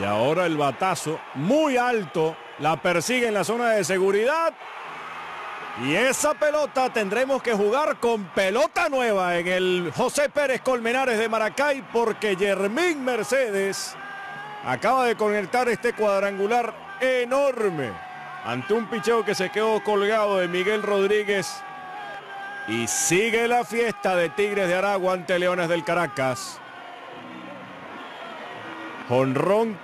Y ahora el batazo muy alto. La persigue en la zona de seguridad. Y esa pelota tendremos que jugar con pelota nueva en el José Pérez Colmenares de Maracay porque Germín Mercedes acaba de conectar este cuadrangular enorme ante un picheo que se quedó colgado de Miguel Rodríguez y sigue la fiesta de Tigres de Aragua ante Leones del Caracas. Honrón.